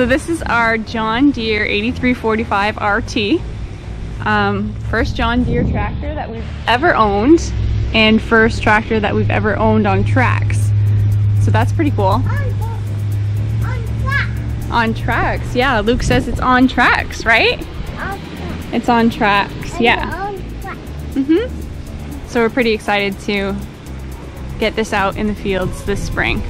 So this is our John Deere 8345 RT. Um, first John Deere tractor that we've ever owned and first tractor that we've ever owned on tracks. So that's pretty cool. On, on track. On tracks, yeah. Luke says it's on tracks, right? On track. It's on tracks, And yeah. Track. Mm-hmm. So we're pretty excited to get this out in the fields this spring.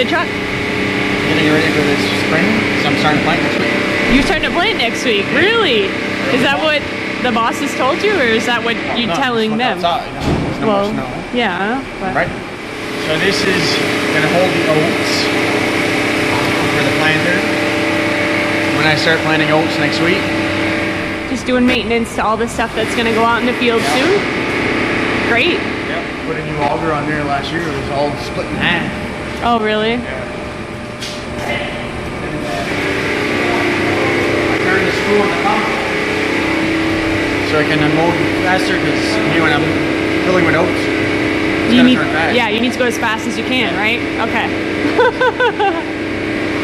Are you doing to truck? Getting ready for this spring, so I'm starting to plant next week. You're starting to plant next week, really? Is that what the bosses told you, or is that what you're No, telling them? Outside, you know, no well, yeah. But Right? So this is gonna hold the oats for the planter. When I start planting oats next week, Just doing maintenance to all the stuff that's gonna go out in the field soon. Great. yep, put a new auger on there last year. It was all split in half. Oh, really? I turned the screw on the pump so I can unload faster because you when I'm filling with oats, You need, yeah, you need to go as fast as you can, right? Okay.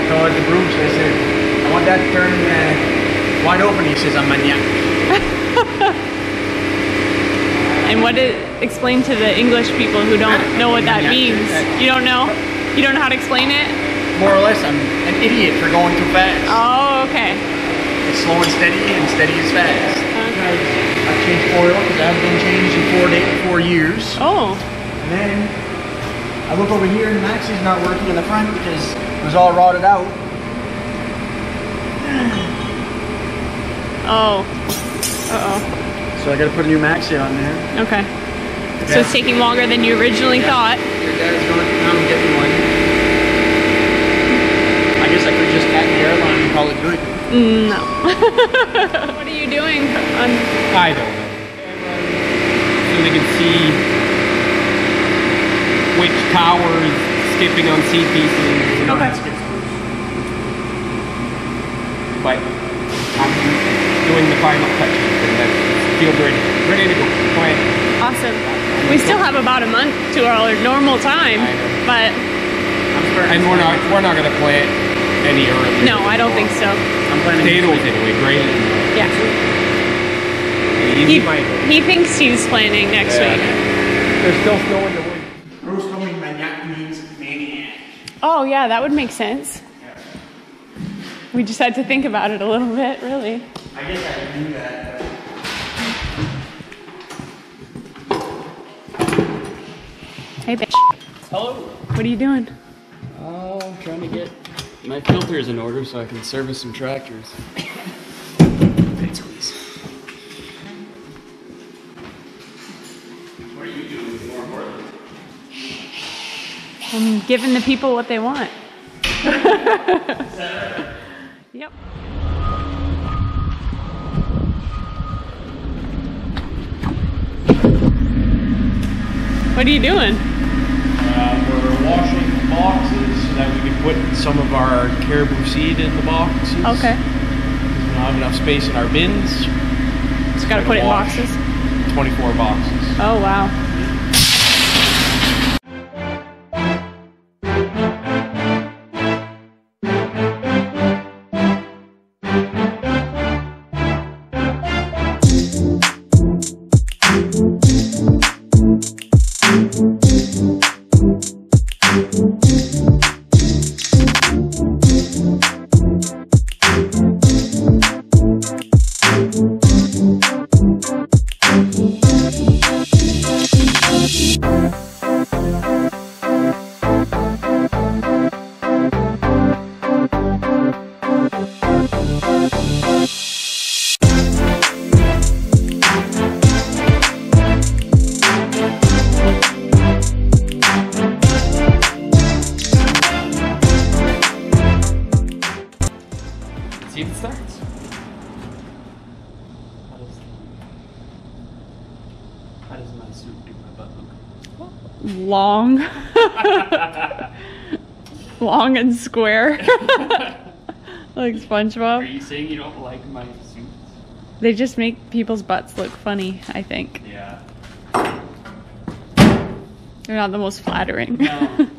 So the Bruce, I said, I want that turn uh, wide open. He says, I'm maniac. And what it explain to the English people who don't know what that means? You don't know? You don't know how to explain it? More or less, I'm an idiot for going too fast. Oh, okay. It's slow and steady, and steady is fast. Okay. I've changed four oil because I haven't been changed in four, day, four years. Oh, And then I look over here and Maxi's not working in the front because it was all rotted out. oh. Uh-oh. So I gotta put a new Maxi on there. Okay. So it's taking longer than you originally thought. Your dad's going to come get me one. I guess I could just add the airline and call it good. No. what are you doing? On, I don't know. So they can see which tower is skipping on seat pieces. Okay. But I'm doing the final touches and that's field ready. Ready to go. Plant. awesome. We still have about a month to our normal time, but And we're not we're not gonna plant any earlier. no, I don't think so. I'm planning Potatoes anyway, great. Yeah. He, might. he thinks he's planning next Yeah. week. There's still snow in the woods. Bruce told me maniac means maniac. Oh, yeah, that would make sense. We just had to think about it a little bit, really. I guess I knew that. Hey, bitch. Hello. What are you doing? Uh, I'm trying to get my filter is in order so I can service some tractors. Squeeze. What are you doing more importantly? I'm giving the people what they want. Yep. What are you doing? Uh, we're washing boxes so that we can put some of our caribou seed in the boxes. Okay. We don't have enough space in our bins. Just gotta put it in boxes. 24 boxes. Oh, wow. Seems that? How does, how does my suit do my butt look? Long. Long and square. like SpongeBob. Are you saying you don't like my suits? They just make people's butts look funny, I think. Yeah. They're not the most flattering. No.